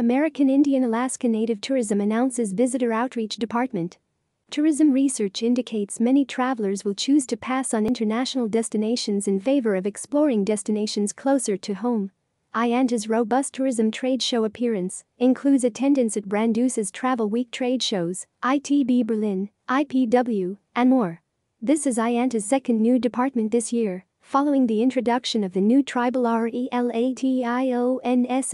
American Indian Alaska Native Tourism announces Visitor Outreach Department. Tourism research indicates many travelers will choose to pass on international destinations in favor of exploring destinations closer to home. IANTA's robust tourism trade show appearance includes attendance at Brand USA's Travel Week trade shows, ITB Berlin, IPW, and more. This is IANTA's second new department this year, following the introduction of the new Tribal RELATIONS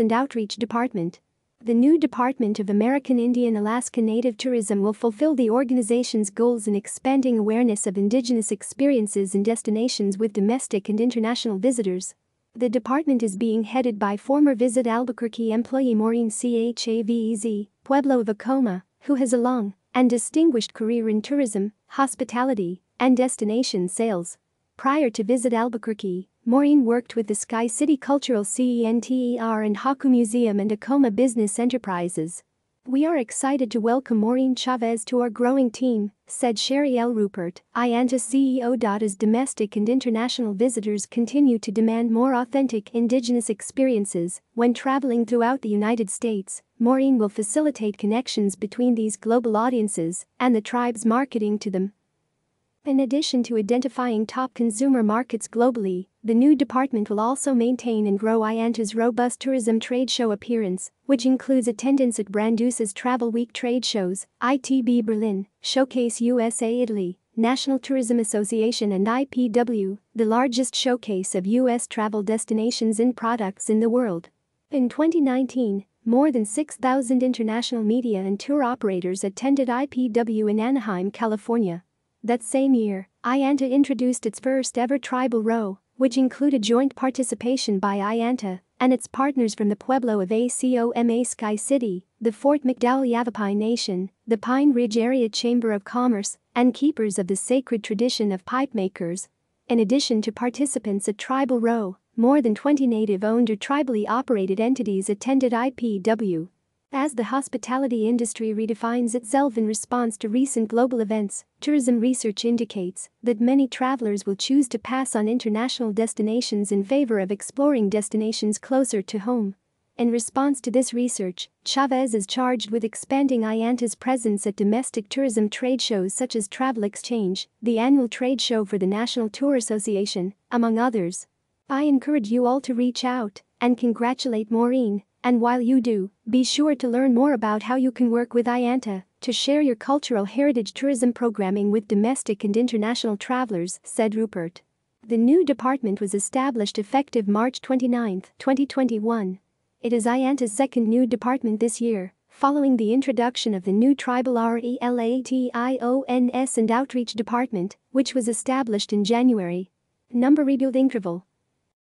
and Outreach Department. The new Department of American Indian Alaska Native Tourism will fulfill the organization's goals in expanding awareness of indigenous experiences and destinations with domestic and international visitors. The department is being headed by former Visit Albuquerque employee Maureen Chavez, Pueblo of Acoma, who has a long and distinguished career in tourism, hospitality, and destination sales. Prior to Visit Albuquerque, Maureen worked with the Sky City Cultural CENTER and Haak'u Museum and Acoma Business Enterprises. We are excited to welcome Maureen Chavez to our growing team, said Sherry L. Rupert, IANTA CEO. As domestic and international visitors continue to demand more authentic indigenous experiences when traveling throughout the United States, Maureen will facilitate connections between these global audiences and the tribe's marketing to them. In addition to identifying top consumer markets globally, the new department will also maintain and grow IANTA's robust tourism trade show appearance, which includes attendance at Brand USA's Travel Week trade shows, ITB Berlin, Showcase USA Italy, National Tourism Association and IPW, the largest showcase of U.S. travel destinations and products in the world. In 2019, more than 6,000 international media and tour operators attended IPW in Anaheim, California. That same year, IANTA introduced its first ever tribal row, which included joint participation by IANTA and its partners from the Pueblo of Acoma Sky City, the Fort McDowell Yavapai Nation, the Pine Ridge Area Chamber of Commerce, and keepers of the sacred tradition of pipe makers. In addition to participants at Tribal Row, more than 20 native owned or tribally operated entities attended IPW. As the hospitality industry redefines itself in response to recent global events, tourism research indicates that many travelers will choose to pass on international destinations in favor of exploring destinations closer to home. In response to this research, Chavez is charged with expanding IANTA's presence at domestic tourism trade shows such as Travel Exchange, the annual trade show for the National Tour Association, among others. I encourage you all to reach out and congratulate Maureen and while you do, be sure to learn more about how you can work with IANTA to share your cultural heritage tourism programming with domestic and international travelers, said Rupert. The new department was established effective March 29, 2021. It is IANTA's second new department this year, following the introduction of the new Tribal RELATIONS and Outreach Department, which was established in January. Number rebuild interval